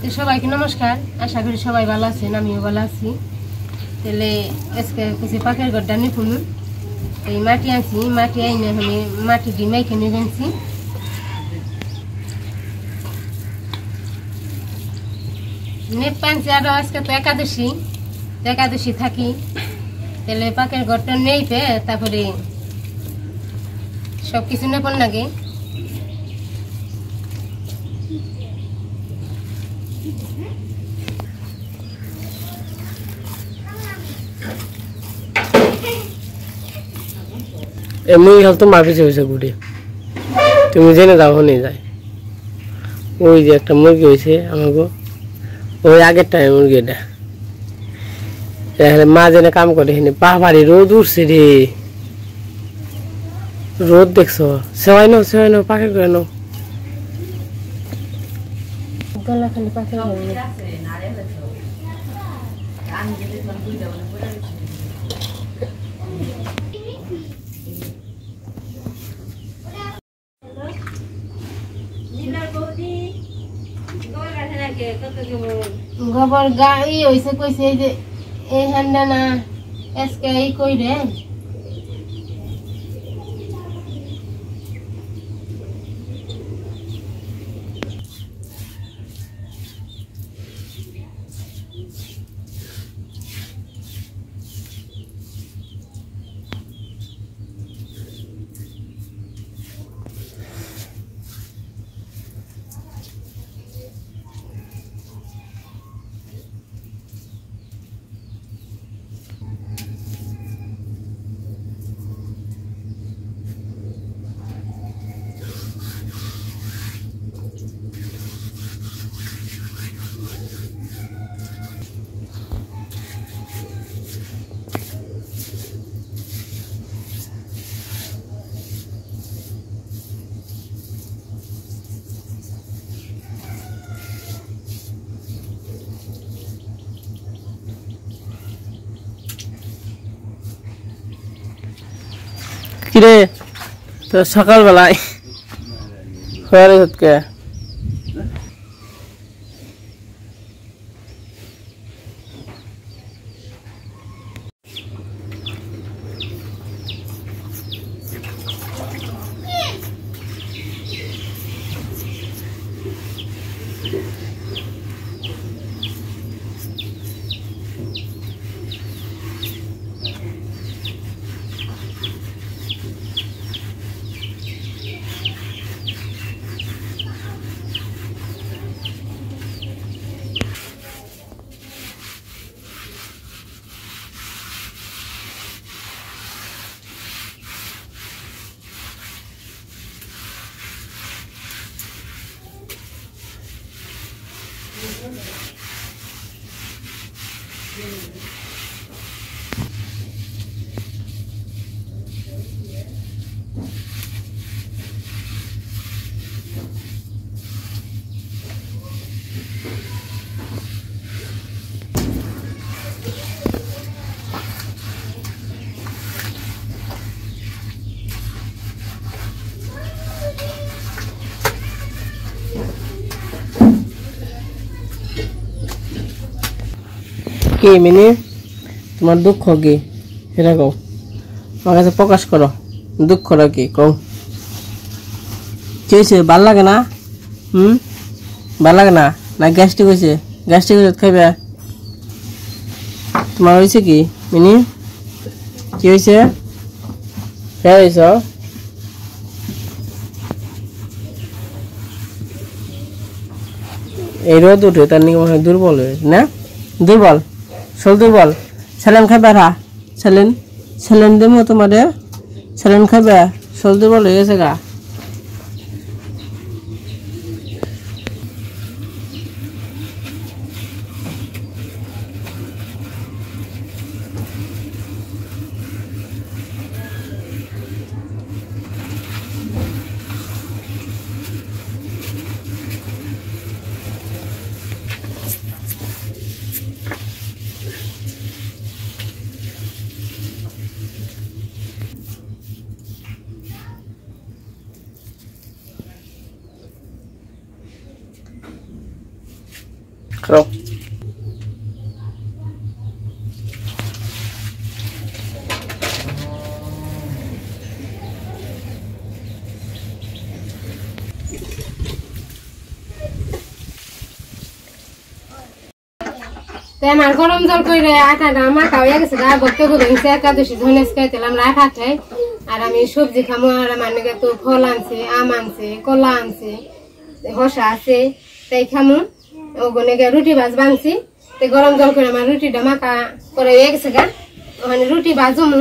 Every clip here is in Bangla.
তো সবাইকে নমস্কার। আশা করি সবাই ভালো আছেন, আমিও ভালো আছি। তাহলে আজকে কিছু পাখের গড্ডা নিয়ে ফুলুন এই মাটি আনছি, মাটি আইনে আমি মাটি মাইকে নিয়ে আনছি। নেট পানছি আরও, আজকে তো একাদশী একাদশী থাকি। তাহলে পাখের ঘরটা নেই পে তারপরে সব কিছু নেপন লাগে। এমনি হল তো মারপিছে হয়েছে গুটি। তুমি জেনে দাও নিয়ে যায়। ওই যে একটা মুরগি হয়েছে আমাকে ওই আগের টাইম মুরগিটা। এখানে মা জেনে কাম করে এখানে। পাহাড়ি রোদ উঠছে রে। রোদ দেখছ? সেওয়াই নাও সেওয়াই নাও, পাখি করে নাও। খালি পাখের ঘর গা ই হয়েছে কইছে যে এই হান্ডা না আজকে এই কই রে কিরে? তো সকালবেলায়। হয়ে কে কি মিনি? তোমার দুঃখ কি? সেটা কও। আমার কাছে প্রকাশ করো। দুঃখটা কি? কও। কি হয়েছে? ভালো লাগে না? হুম? ভালো লাগে না? না গ্যাস্ট্রিক হয়েছে? গ্যাস্ট্রিক ওষুধ খাইবে? তোমার হয়েছে কি, মিনি? কি হয়েছে? হ্যাঁ হয়েছ এই রোদ উঠে, তার হয় দুর্বল হয়েছে, না? দুর্বল? শোল বল। স্যালেন খাইবা রা। স্যালেন স্যালেন দেবো তোমাদের স্যালেন খাইবা শোল বল হয়ে গেছে গা। আমার গরম জল করে আটাটা মাখা হয়ে গেছে গা ভক্ত করে একাদশী ধনেশ খাইতেলাম আমরা আটা খাই আর আমি সবজি খামো আর আমার নাকি তো ফল আনছে, আম আনছে, কলা আনছে হসা আছে, তাই খামু। ওগুলো রুটি বাজ বানছি তাই গরম জল করে আমার রুটিটা মাখা করে হয়ে গেছে গা। ওখানে রুটি ভাজমু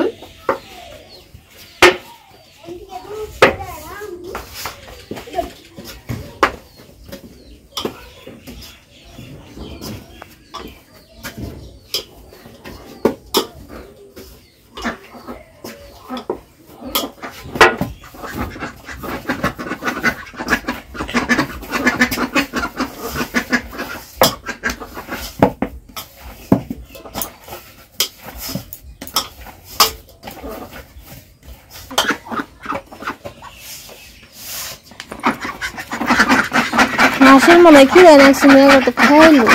মনে হয় খিদে লাগছে মেয়ে তো খাইলো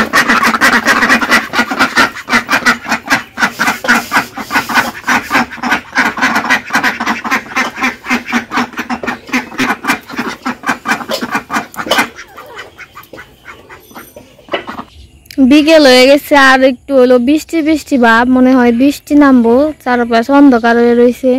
বিকেল হয়ে গেছে, আর একটু হলো বৃষ্টি বৃষ্টি ভাব। মনে হয় বৃষ্টি নামবো। চারপাশে অন্ধকার হয়ে রয়েছে।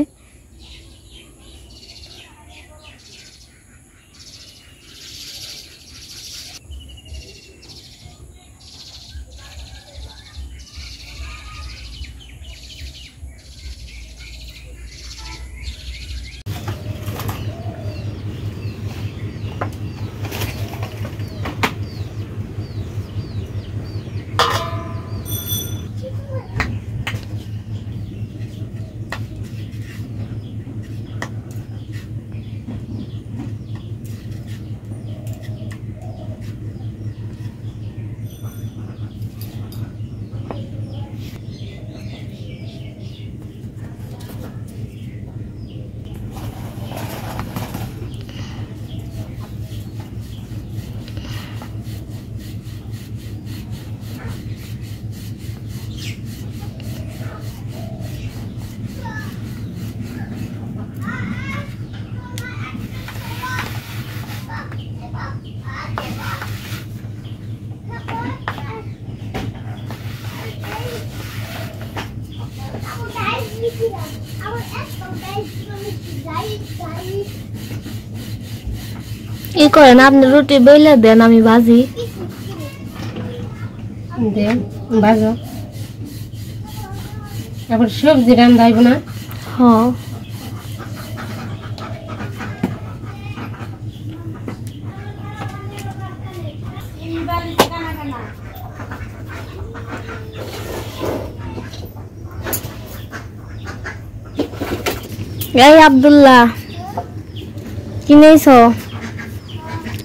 ই করেন আপনি রুটি বেলে দেন আমি ভাজি। দে ভাজো। তারপর সবজি রান্ধাইব না? হ এই আব্দুল্লাহ কি নেইছ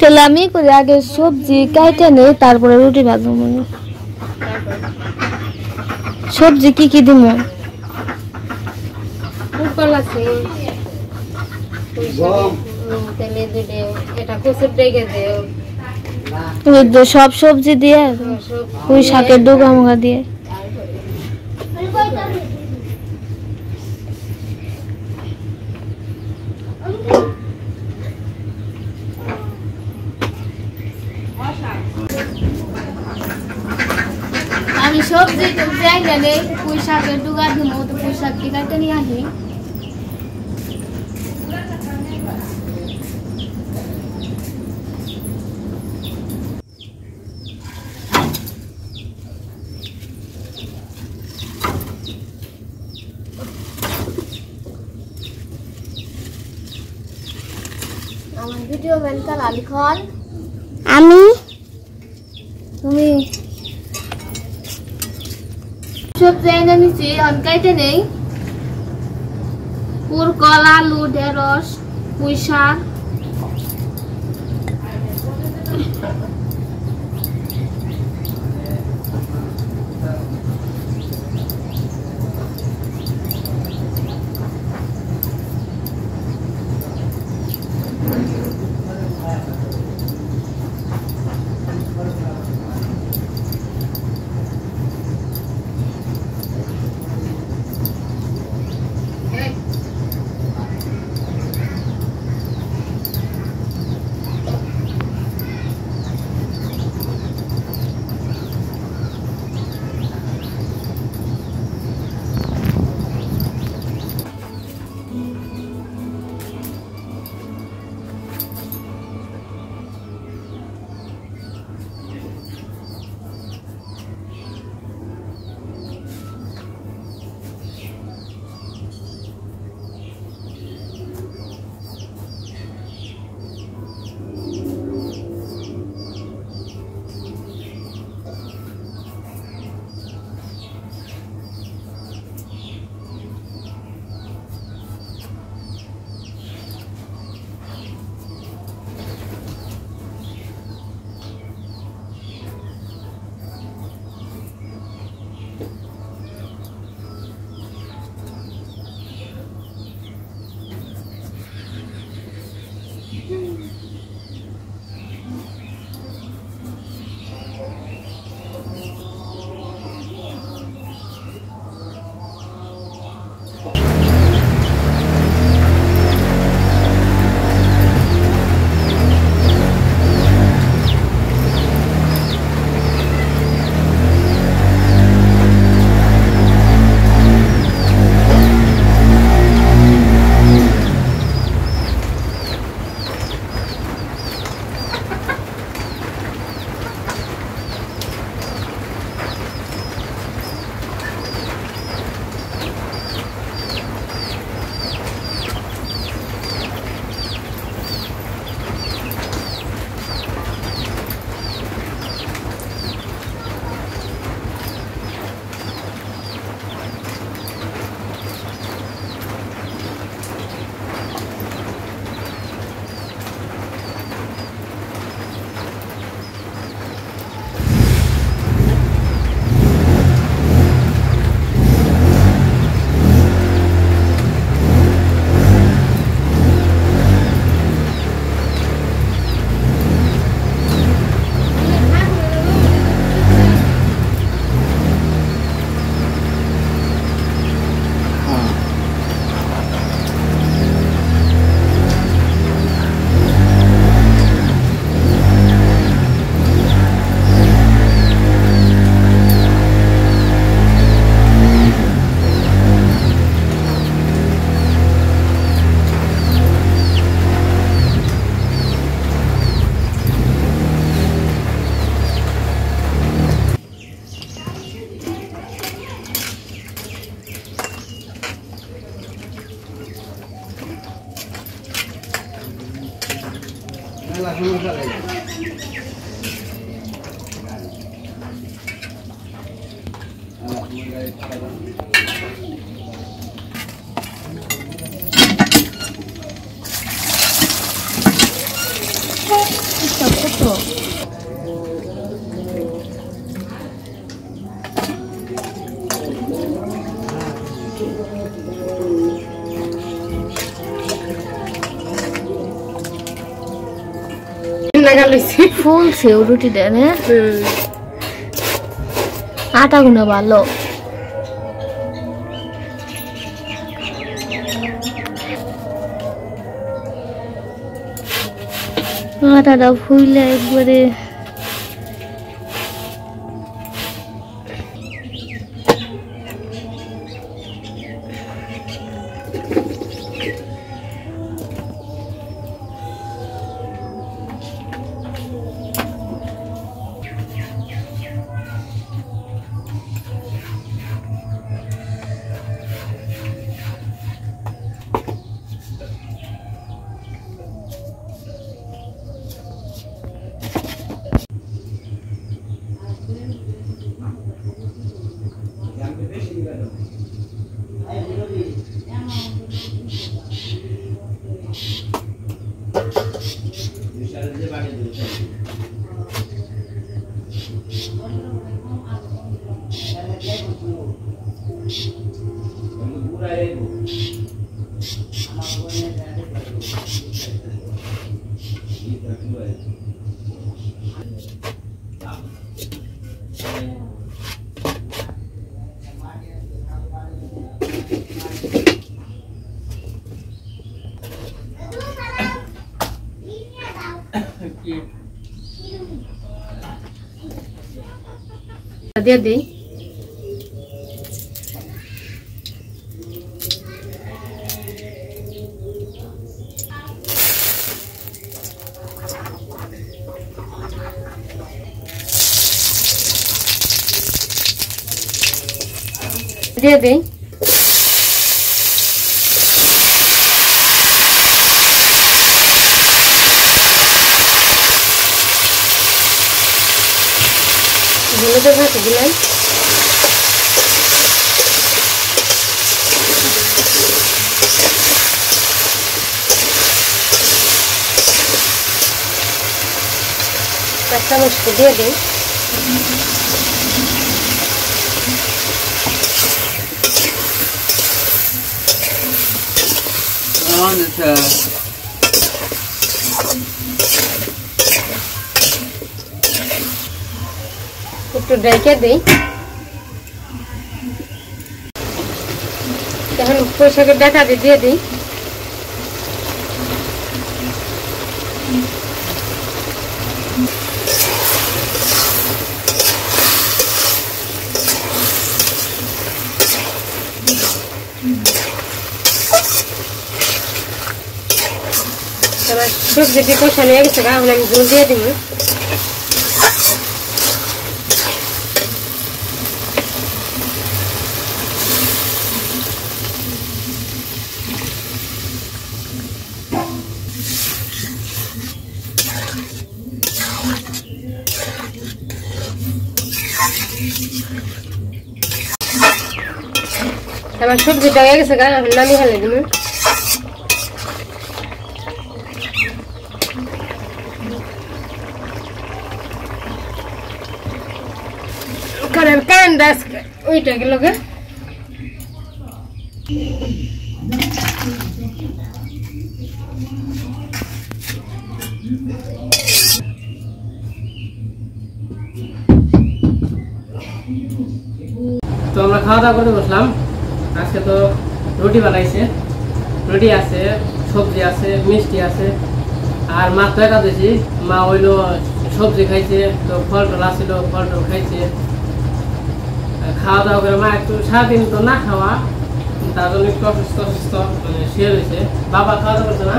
চলো আমি করি আগে সবজি কাইটে নেই তারপরে রুটি ভাজবো মনে সবজি কি কি দিব সব সবজি দিয়ে ওই শাকের ডোকা মোগা দিয়ে। সবজি টবজি আইলে নেই পুঁই শাকের ডুগা দিব তো পুঁই শাক কি কাটতে নিয়ে আসি আমার ভিডিও মেনকাল আলিখন আমি তুমি নিছি অনকাইতে নেই। পুরকল আলু ঢেঁড়স পুঁই নাগাল ফুল সেও রুটি দেন আটা গুনে ভালো। আটাটা ফুলে একবারে দিয়ে দিই দিয়ে দিই হলুদের ভাতে দিলাম এক চামচ দিয়ে দিই On the top. একটু ডেকে দিই এখন পোশাকের ডাটা দিয়ে দিই এবার সবজিটি কষানো হয়ে গেছে এখন আমি জল দিয়ে দিব এবার সবজিটা হয়ে গেছে গা এখন নামিয়ে ফেলে দিব ওইটা গেল তো আমরা খাওয়া দাওয়া করতে বসলাম। আজকে তো রুটি বানাইছে। রুটি আছে, সবজি আছে, মিষ্টি আছে। আর মা তো একাদশী, মা হইল সবজি খাইছে, তো ফল টল আসছিল ফল টল খাইছে। খাওয়া দাওয়া করে মা একটু সারাদিন তো না খাওয়া তার জন্য একটু অসুস্থ অসুস্থ মানে শুয়ে রয়েছে বাবা খাওয়া দাওয়া করছে না?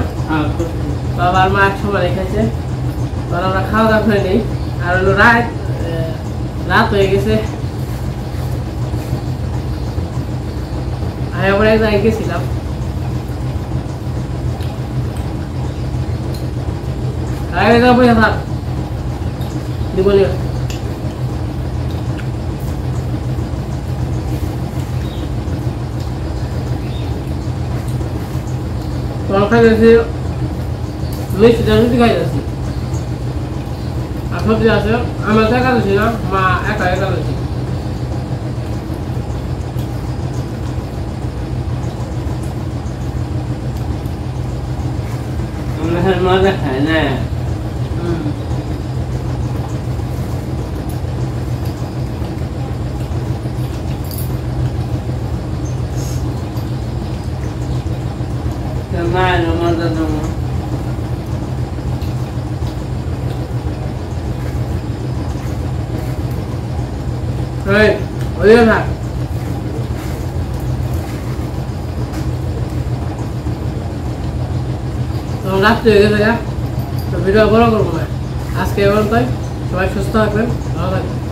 বাবা আর মা এক সময় খাইছে তখন আমরা খাওয়া দাওয়া করে নিই। আর হলো রাত রাত হয়ে গেছে। আমি আবার এক জায়গায় গেছিলাম। আরে এটা বই থাক। দিব নিও তোমার খাই যাচ্ছি মিষ্টি রুটি খাই যাচ্ছি আর সবজি আছে আমার তো একা যাচ্ছি না মা একা একা যাচ্ছি আমরা মজা খাই না। থাক তখন রাত্রি হয়ে গেছে ভিডিও বড় করব না। আজকে এবার তাই সবাই সুস্থ থাকবেন, ভালো থাকবেন।